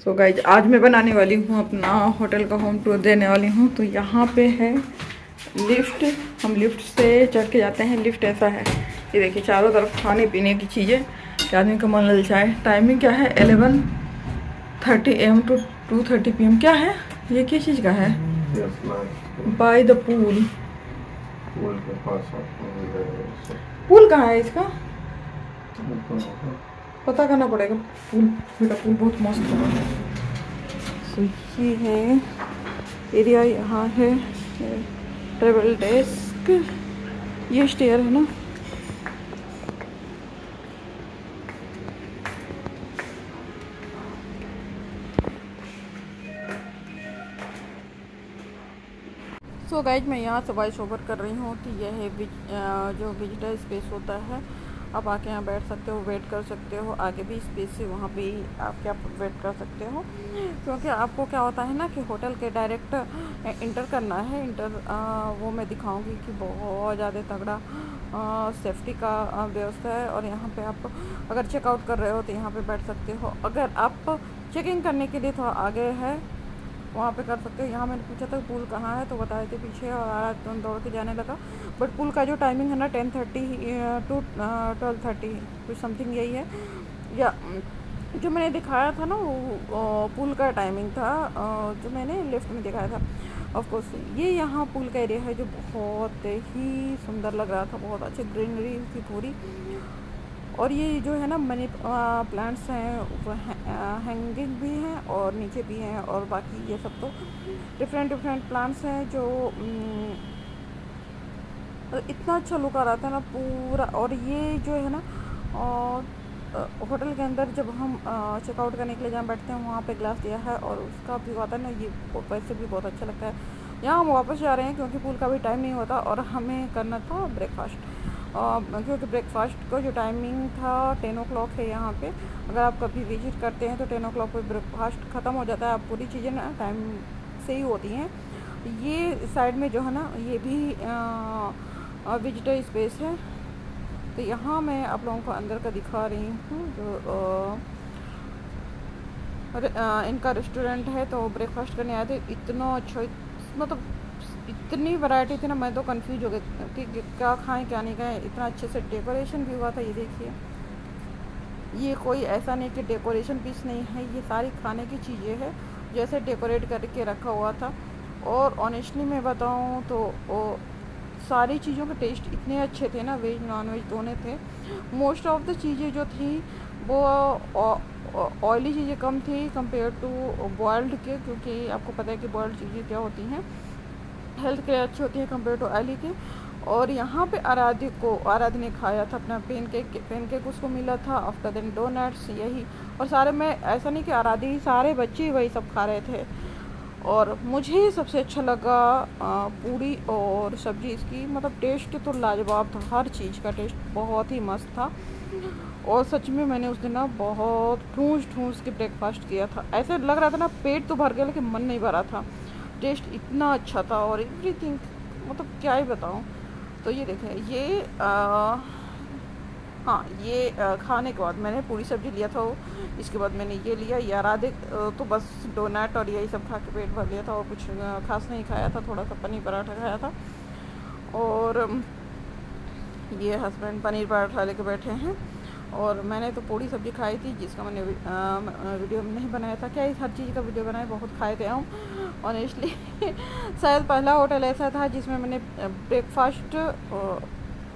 सो so guys आज मैं बनाने वाली हूँ अपना होटल का होम टूर देने वाली हूँ। तो यहाँ पे है लिफ्ट हम लिफ्ट से चढ़ के जाते हैं। लिफ्ट ऐसा है। ये देखिए चारों तरफ़ खाने पीने की चीज़ें। कि आदमी का मन ललचाए टाइमिंग क्या है? Eleven thirty AM to two thirty P M क्या है? ये किस चीज़ का है? बाय द पूल पूल कहाँ है इसका? पता करना पड़ेगा पुल बेटा पुल बहुत मस्त होगा। सो ये है, एरिया यहाँ है ट्रेवल डेस्क ये स्टेयर है ना? सो so गाइज़ मैं यहाँ से वॉइस ओवर कर रही हूँ कि यह है जो विजिटर स्पेस होता है आप आके यहाँ बैठ सकते हो वेट कर सकते हो आगे भी स्पेस से वहाँ पे आप क्या वेट कर सकते हो। क्योंकि आपको क्या होता है ना कि होटल के डायरेक्ट इंटर करना है इंटर आ, वो मैं दिखाऊँगी कि बहुत ज़्यादा तगड़ा सेफ्टी का व्यवस्था है और यहाँ पे आप अगर चेकआउट कर रहे हो तो यहाँ पे बैठ सकते हो। अगर आप चेकिंग करने के लिए थोड़ा आगे है वहाँ पे कर सकते हो। यहाँ मैंने पूछा था पुल कहाँ है तो बताए थे पीछे और तो दौड़ के जाने लगा। बट पुल का जो टाइमिंग है ना ten thirty to twelve thirty कुछ समथिंग यही है। या, जो मैंने दिखाया था ना, वो पुल का टाइमिंग था जो मैंने लिफ्ट में दिखाया था। ऑफकोर्स ये यहाँ पुल का एरिया है जो बहुत ही सुंदर लग रहा था, बहुत अच्छी ग्रीनरी थी पूरी और ये जो है ना मनी प्लांट्स हैं, वो हैंगिंग भी हैं और नीचे भी हैं और बाकी ये सब तो डिफरेंट डिफरेंट प्लांट्स हैं जो इतना अच्छा लुक आ रहा था ना पूरा। और ये जो है ना होटल के अंदर जब हम चेकआउट करने के लिए जहाँ बैठते हैं, वहाँ पे ग्लास दिया है और उसका भी आता है ना, ये वैसे भी बहुत अच्छा लगता है। यहाँ हम वापस जा रहे हैं क्योंकि पूल का भी टाइम नहीं होता और हमें करना था ब्रेकफास्ट क्योंकि ब्रेकफास्ट का जो टाइमिंग था टेन ओ है यहाँ पे। अगर आप कभी विज़िट करते हैं तो टेन ओ क्लॉक पर ब्रेकफास्ट ख़त्म हो जाता है। आप पूरी चीज़ें ना टाइम से ही होती हैं। ये साइड में जो है ना ये भी विजिटर स्पेस है। तो यहाँ मैं आप लोगों को अंदर का दिखा रही हूँ जो आ, इनका रेस्टोरेंट है तो ब्रेकफास्ट करने आए थे। इतना अच्छा मतलब इतनी वैरायटी थी ना मैं तो कंफ्यूज हो गई कि क्या खाएँ क्या नहीं खाएँ। इतना अच्छे से डेकोरेशन भी हुआ था ये देखिए। ये कोई ऐसा नहीं कि डेकोरेशन पीस नहीं है ये सारी खाने की चीज़ें हैं जैसे डेकोरेट करके रखा हुआ था। और ऑनेस्टली मैं बताऊँ तो ओ, सारी चीज़ों के टेस्ट इतने अच्छे थे ना वेज नॉन वेज दोनों थे। मोस्ट ऑफ़ द चीज़ें जो थी वो ऑयली चीज़ें कम थी कंपेयर टू बॉयल्ड के क्योंकि आपको पता है कि बॉयल्ड चीज़ें क्या होती हैं। हेल्थ केयर अच्छी होती है कंपेयर टू ऑयली की। और यहाँ पे आराध्य को, आराध्य ने खाया था अपना पेन केक पेन केक उसको मिला था आफ्टर देन डोनट्स यही। और सारे में, ऐसा नहीं कि आराध्य ही, सारे बच्चे वही सब खा रहे थे। और मुझे सबसे अच्छा लगा पूड़ी और सब्ज़ी इसकी मतलब टेस्ट तो लाजवाब था, हर चीज़ का टेस्ट बहुत ही मस्त था। और सच में मैंने उस दिन ना बहुत ठूस ठूस के ब्रेकफास्ट किया था। ऐसे लग रहा था ना पेट तो भर गया, लेकिन मन नहीं भरा था। टेस्ट इतना अच्छा था और एवरीथिंग मतलब क्या ही बताऊँ। तो ये देखें ये आ, हाँ ये आ, खाने के बाद मैंने पूरी सब्ज़ी लिया था वो। इसके बाद मैंने ये लिया ये आराधे तो बस डोनट और यही सब खा के पेट भर लिया था और कुछ खास नहीं खाया था थोड़ा सा पनीर पराठा खाया था। और ये हस्बैंड पनीर पराठा लेके बैठे हैं। और मैंने तो पूरी सब्ज़ी खाई थी, जिसका मैंने वीडियो नहीं बनाया था। क्या इस हर चीज़ का वीडियो बनाया? बहुत खाए थे हम ऑनेस्टली शायद पहला होटल ऐसा था जिसमें मैंने ब्रेकफास्ट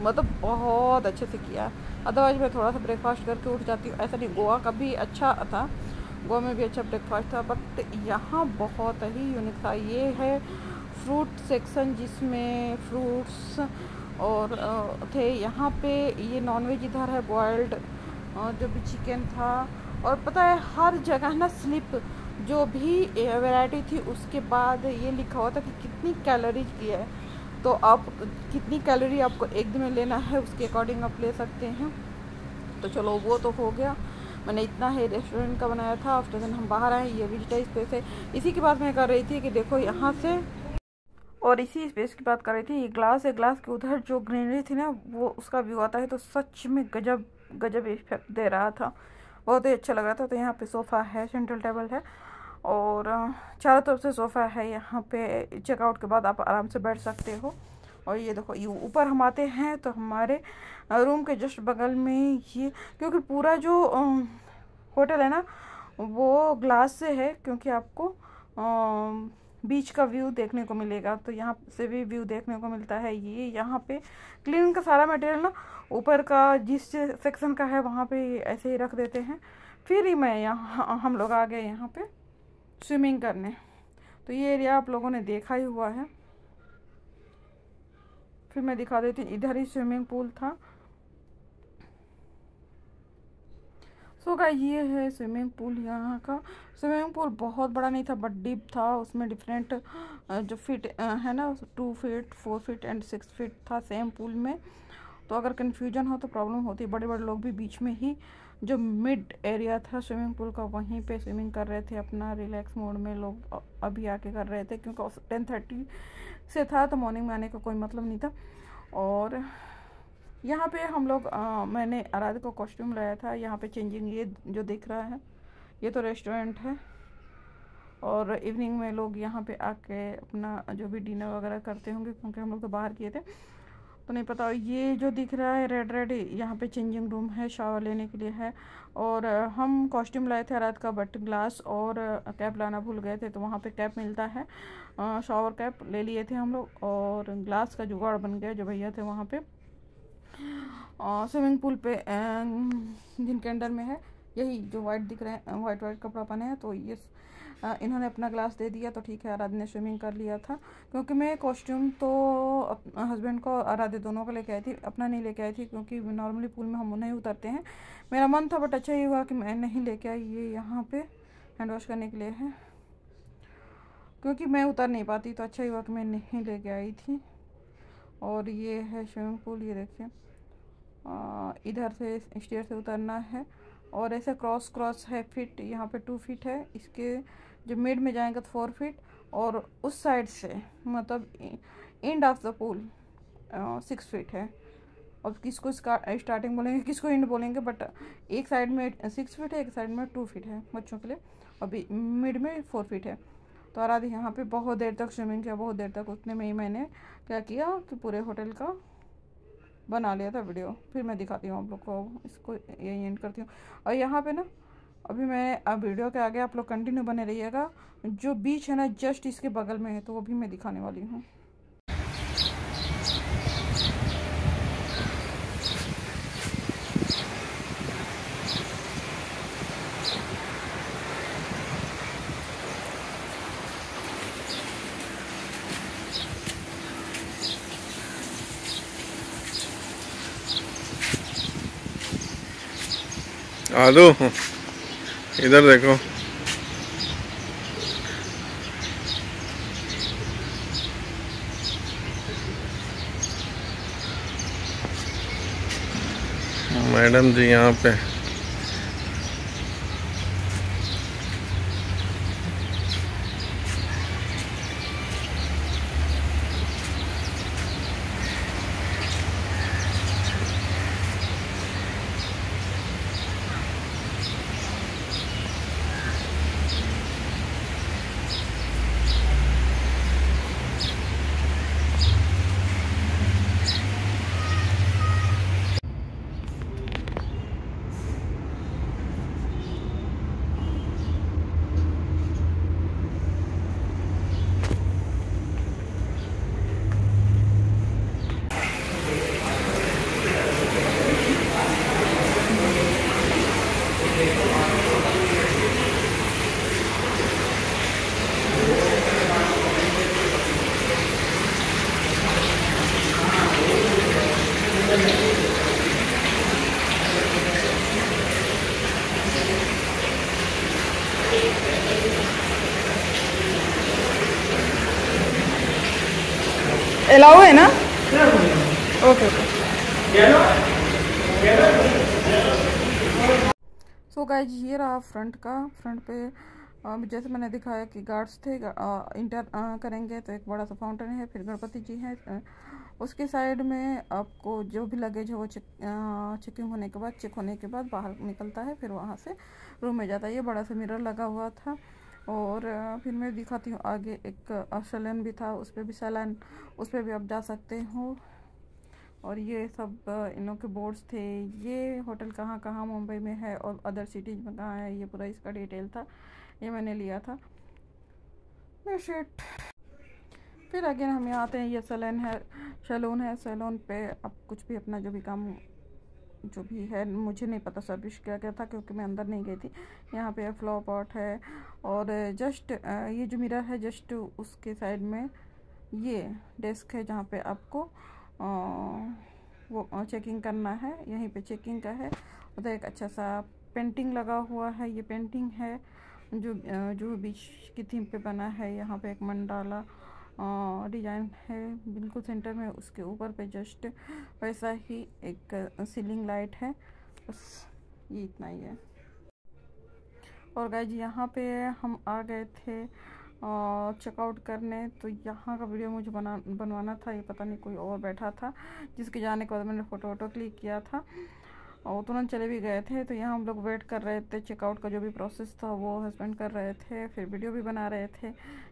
मतलब बहुत अच्छे से किया। अदरवाइज़ मैं थोड़ा सा ब्रेकफास्ट करके उठ जाती हूँ। ऐसा नहीं, गोवा का भी अच्छा था। गोवा में भी अच्छा ब्रेकफास्ट था बट यहाँ बहुत ही यूनिक था। ये है फ्रूट सेक्शन जिसमें फ्रूट्स और थे। यहाँ पे ये नॉनवेज इधर है बॉयल्ड जो भी चिकन था। और पता है, हर जगह ना स्लिप जो भी वैरायटी थी, उसके बाद ये लिखा हुआ था कि कितनी कैलोरीज की है। तो आप, कितनी कैलोरी आपको एक दिन में लेना है, उसके अकॉर्डिंग आप ले सकते हैं। तो चलो, वो तो हो गया। मैंने इतना है रेस्टोरेंट का बनाया था। आफ्टर दिन हम बाहर आए, ये विजिटर स्पेस है इसी के बाद मैं कर रही थी कि देखो, यहाँ से और इसी स्पेस की बात कर रही थी, ये ग्लास है ग्लास के उधर जो ग्रीनरी थी ना, वो उसका व्यू आता है तो सच में गजब गजब इफ़ेक्ट दे रहा था। बहुत ही अच्छा लग रहा था तो यहाँ पे सोफ़ा है सेंट्रल टेबल है, और चारों तरफ़ से सोफ़ा है, यहाँ पे चेकआउट के बाद आप आराम से बैठ सकते हो। और ये देखो, ये ऊपर हम आते हैं तो हमारे रूम के जस्ट बगल में ये, क्योंकि पूरा जो होटल है ना, वो ग्लास से है, क्योंकि आपको बीच का व्यू देखने को मिलेगा। तो यहाँ से भी व्यू देखने को मिलता है। ये यहाँ पे क्लीन का सारा मटेरियल ना ऊपर का जिस सेक्शन का है, वहाँ पे ऐसे ही रख देते हैं। फिर ही मैं यहाँ, हम लोग आ गए यहाँ पे स्विमिंग करने। तो ये एरिया आप लोगों ने देखा ही हुआ है। फिर मैं दिखा देती हूँ, इधर ही स्विमिंग पूल था। सो का ये है स्विमिंग पूल यहाँ का। स्विमिंग पूल बहुत बड़ा नहीं था बट डीप था। उसमें डिफरेंट जो फिट है ना two feet four feet and six feet था सेम पूल में। तो अगर कन्फ्यूज़न हो तो प्रॉब्लम होती। बड़े बड़े लोग भी बीच में ही, जो मिड एरिया था स्विमिंग पूल का, वहीं पे स्विमिंग कर रहे थे। अपना रिलैक्स मोड में लोग अभी आके कर रहे थे, क्योंकि टेन थर्टी से था तो मॉर्निंग में आने का कोई मतलब नहीं था। और यहाँ पे हम लोग मैंने आराध को कॉस्ट्यूम लाया था। यहाँ पे चेंजिंग ये जो दिख रहा है, ये तो रेस्टोरेंट है। और इवनिंग में लोग यहाँ पे आके अपना जो भी डिनर वगैरह करते होंगे, क्योंकि हम लोग तो बाहर किए थे तो नहीं पता। ये जो दिख रहा है रेड रेड यहाँ पे चेंजिंग रूम है शावर लेने के लिए है। और हम कॉस्ट्यूम लाए थे रात का बट ग्लास और कैप लाना भूल गए थे तो वहाँ पे कैप मिलता है। शावर कैप ले लिए थे हम लोग और ग्लास का जुगाड़ बन गया, जो भैया थे वहाँ पे। स्विमिंग पूल पे जिनके अंडर में है, यही जो वाइट दिख रहे हैं वाइट वाइट कपड़ा पहने हैं तो ये इन्होंने अपना ग्लास दे दिया तो ठीक है, आराध्य ने स्विमिंग कर लिया था। क्योंकि मैं कॉस्ट्यूम तो हस्बैंड को आराध्य दोनों को लेके आई थी, अपना नहीं लेके आई थी, क्योंकि नॉर्मली पूल में हम नहीं उतरते हैं। मेरा मन था बट अच्छा ही हुआ कि मैं नहीं लेके आई, ये यहाँ पे हैंड वॉश करने के लिए है। क्योंकि मैं उतर नहीं पाती तो अच्छा ही हुआ कि मैं नहीं लेके आई थी। और ये है स्विमिंग पूल ये देखिए। इधर से स्टेयर से उतरना है और ऐसे क्रॉस क्रॉस है फिट, यहाँ पे टू फिट है। इसके जो मिड में जाएँगे तो फोर फिट और उस साइड से मतलब end of the pool six feet है। और किसको स्टार्टिंग बोलेंगे, किसको एंड बोलेंगे बट एक साइड में सिक्स फीट है, एक साइड में टू फीट है बच्चों के लिए। अभी मिड में फोर फीट है। तो आराधी यहाँ पे बहुत देर तक स्विमिंग किया, बहुत देर तक उतने में ही मैंने क्या किया कि पूरे होटल का बना लिया था वीडियो। फिर मैं दिखाती हूँ आप लोग को इसको यही एंड करती हूँ। और यहाँ पे ना, अभी मैं, अब वीडियो के आगे आप लोग कंटिन्यू बने रहिएगा। जो बीच है ना जस्ट इसके बगल में है तो वो भी मैं दिखाने वाली हूँ। आलू। इधर देखो। मैडम जी यहाँ पे अलाउ है ना ओके सो गाइज़ ये रहा फ्रंट का। फ्रंट पे जैसे मैंने दिखाया कि गार्ड्स थे इंटर करेंगे तो एक बड़ा सा फाउंटेन है, फिर गणपति जी हैं। उसके साइड में आपको जो भी लगेज है, वो चेक चेकिंग होने के बाद चेक होने के बाद बाहर निकलता है, फिर वहाँ से रूम में जाता है। ये बड़ा सा मिरर लगा हुआ था और फिर मैं दिखाती हूँ आगे एक सैलन भी था, उस पर भी सैलन उस पर भी आप जा सकते हो। और ये सब इन के बोर्ड्स थे। ये होटल कहाँ कहाँ मुंबई में है और अदर सिटीज़ में कहाँ है, ये पूरा इसका डिटेल था। ये मैंने लिया था। फिर अगेन हम यहाँ आते हैं। ये सैलून है सैलून है। सैलून पे अब कुछ भी अपना जो भी काम, जो भी है, मुझे नहीं पता सर्विस क्या क्या था, क्योंकि मैं अंदर नहीं गई थी। यहाँ पे फ्लो पॉट है और जस्ट ये जो मिरर है जस्ट उसके साइड में ये डेस्क है जहाँ पे आपको चेकिंग करना है, यहीं पे चेकिंग का है। उधर एक अच्छा सा पेंटिंग लगा हुआ है, ये पेंटिंग है। जो जो बीच की थीम पे बना है, यहाँ पे एक मंडाला डिज़ाइन है। बिल्कुल सेंटर में उसके ऊपर पे जस्ट वैसा ही एक सीलिंग लाइट है। बस ये इतना ही है। और गाय जी यहाँ पे हम आ गए थे चेकआउट करने। तो यहाँ का वीडियो मुझे बना, बनवाना था, ये पता नहीं कोई और बैठा था, जिसके जाने के बाद मैंने फ़ोटो वोटो क्लिक किया था। और तुरंत चले भी गए थे तो यहाँ हम लोग वेट कर रहे थे चेकआउट का जो भी प्रोसेस था, वो हस्बैंड कर रहे थे, फिर वीडियो भी बना रहे थे।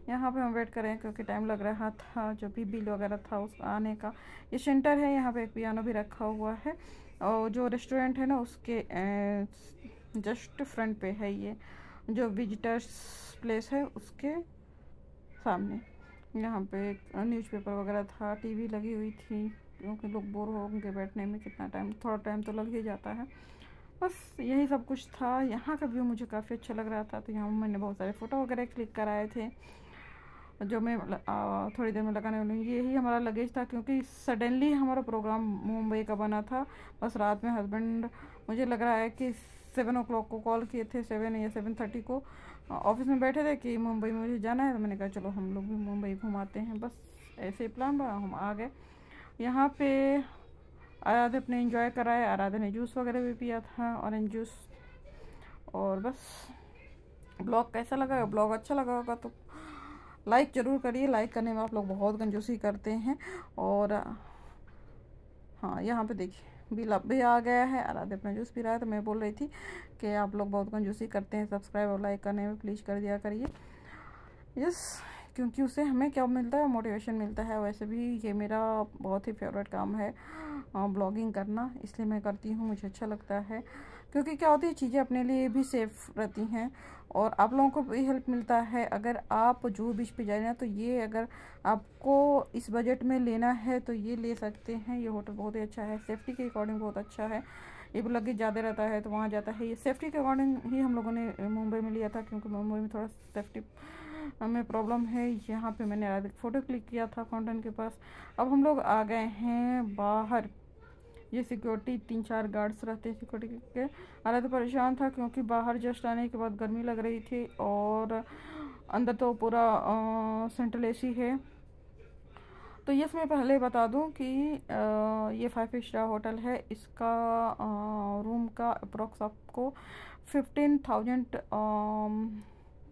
यहाँ पे हम वेट कर रहे हैं, क्योंकि टाइम लग रहा था, जो भी बिल वगैरह था, उस आने का। ये सेंटर है, यहाँ पे एक पियानो भी रखा हुआ है। और जो रेस्टोरेंट है ना, उसके जस्ट फ्रंट पे है ये। जो विजिटर्स प्लेस है, उसके सामने। यहाँ पे न्यूज़पेपर वगैरह था टीवी लगी हुई थी, क्योंकि लोग बोर होंगे बैठने में, कितना टाइम थोड़ा टाइम तो लग ही जाता है। बस यही सब कुछ था। यहाँ का व्यू मुझे काफ़ी अच्छा लग रहा था। तो यहाँ मैंने बहुत सारे फ़ोटो वगैरह क्लिक कराए थे। जो मैं थोड़ी देर में लगाने वाली हूँ। यही हमारा लगेज था, क्योंकि सडनली हमारा प्रोग्राम मुंबई का बना था। बस रात में हस्बैंड मुझे लग रहा है कि सेवन ओ क्लॉक को कॉल किए थे सेवन या सेवन थर्टी को। ऑफ़िस में बैठे थे कि मुंबई में मुझे जाना है तो मैंने कहा, चलो, हम लोग भी मुंबई घुमाते हैं। बस ऐसे ही प्लान बना, हम आ गए। यहाँ पे आराधे अपने इंजॉय कराए, आराधे ने जूस वगैरह भी पिया था ऑरेंज जूस और बस। ब्लॉग कैसा लगा? ब्लॉग अच्छा लगा होगा तो लाइक ज़रूर करिए। लाइक करने में आप लोग बहुत गंजूसी करते हैं। और हाँ यहाँ पे देखिए। बिल अब भी आ गया है। आराधे अपना जूस पी रहा है तो मैं बोल रही थी कि आप लोग बहुत कंजूसी करते हैं। सब्सक्राइब और लाइक करने में प्लीज़ कर दिया करिए। यस क्योंकि उससे हमें क्या मिलता है? मोटिवेशन मिलता है। वैसे भी ये मेरा बहुत ही फेवरेट काम है ब्लॉगिंग करना। इसलिए मैं करती हूँ, मुझे अच्छा लगता है। क्योंकि क्या होती है, चीज़ें अपने लिए भी सेफ़ रहती हैं और आप लोगों को भी हेल्प मिलता है। अगर आप जूहू बीच पे जाए ना तो ये अगर आपको इस बजट में लेना है तो ये ले सकते हैं। ये होटल बहुत ही अच्छा है। सेफ्टी के अकॉर्डिंग बहुत अच्छा है। ये लगेज ज़्यादा रहता है तो वहाँ जाता है। ये सेफ्टी के अकॉर्डिंग ही हम लोगों ने मुंबई में लिया था, क्योंकि मुंबई में थोड़ा सेफ्टी हमें प्रॉब्लम है। यहाँ पे मैंने फ़ोटो क्लिक किया था फाउंटेन के पास। अब हम लोग आ गए हैं बाहर। ये सिक्योरिटी तीन चार गार्ड्स रहते हैं सिक्योरिटी के। अरे तो परेशान था क्योंकि बाहर जस्ट आने के बाद गर्मी लग रही थी और अंदर तो पूरा सेंट्रल एसी है। तो यस मैं पहले बता दूँ कि आ, ये फाइव स्टार होटल है। इसका आ, रूम का अप्रोक्स आपको फिफ्टीन थाउज़ेंड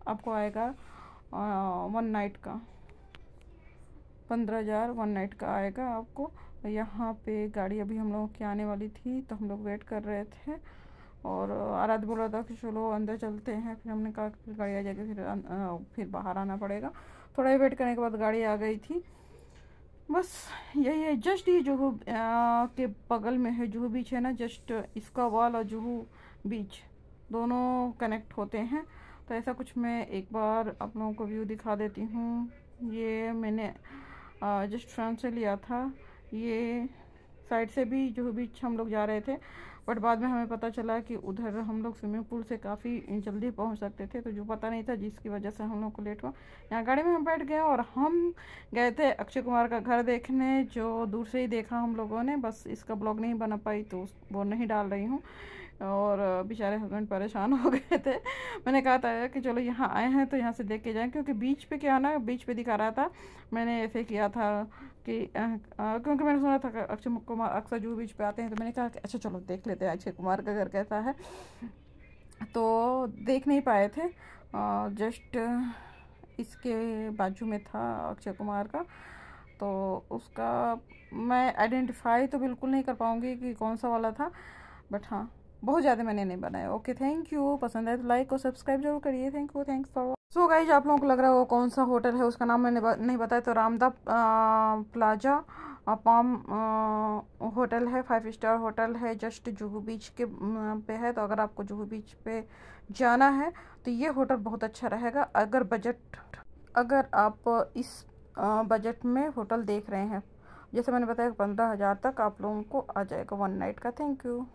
आपको आएगा आ, वन नाइट का। पंद्रह हज़ार वन नाइट का आएगा आपको। यहाँ पे गाड़ी अभी हम लोगों की आने वाली थी तो हम लोग वेट कर रहे थे। और आराध बोल रहा था कि चलो अंदर चलते हैं फिर हमने कहा फिर गाड़ी आ जाएगी फिर आ, फिर बाहर आना पड़ेगा। थोड़ा ही वेट करने के बाद गाड़ी आ गई थी। बस यही है जस्ट ये जुहू के बगल में है जुहू बीच है ना जस्ट इसका वॉल और जुहू बीच दोनों कनेक्ट होते हैं। तो ऐसा कुछ मैं एक बार आप लोगों को व्यू दिखा देती हूँ। ये मैंने जस्ट फ्रंट से लिया था। ये साइड से भी जो बीच हम लोग जा रहे थे, बट बाद में हमें पता चला कि उधर हम लोग स्विमिंग पूल से काफ़ी जल्दी पहुँच सकते थे तो जो पता नहीं था जिसकी वजह से हम लोग को लेट हुआ। यहाँ गाड़ी में हम बैठ गए और हम गए थे अक्षय कुमार का घर देखने, जो दूर से ही देखा हम लोगों ने, बस इसका ब्लॉग नहीं बना पाई तो वो नहीं डाल रही हूँ। और बेचारे हस्बैंड परेशान हो गए थे। मैंने कहा था कि चलो यहाँ आए हैं तो यहाँ से देख के जाएँ, क्योंकि बीच पे क्या ना, बीच पे दिखा रहा था। मैंने ऐसे किया था कि क्योंकि मैंने सुना था अक्षय कुमार, अक्सर जू बीच पे आते हैं तो मैंने कहा कि अच्छा चलो देख लेते हैं अक्षय कुमार का घर कैसा है। तो देख नहीं पाए थे। जस्ट इसके बाजू में था अक्षय कुमार का। तो उसका मैं आइडेंटिफाई तो बिल्कुल नहीं कर पाऊँगी कि कौन सा वाला था, बट हाँ बहुत ज़्यादा मैंने नहीं बनाया। ओके थैंक यू पसंद आए तो लाइक और सब्सक्राइब ज़रूर करिए। Thank you thanks for so guys आप लोगों को लग रहा है वो कौन सा होटल है? उसका नाम मैंने नहीं बताया। तो रामदा प्लाजा पाम होटल है फाइव स्टार होटल है जस्ट जुहू बीच के पे है। तो अगर आपको जुहू बीच पे जाना है तो ये होटल बहुत अच्छा रहेगा। अगर बजट अगर आप इस बजट में होटल देख रहे हैं, जैसे मैंने बताया पंद्रह हज़ार तक आप लोगों को आ जाएगा वन नाइट का। Thank you